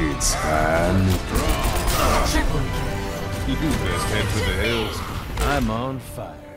It's time to You best head for the hills. I'm on fire.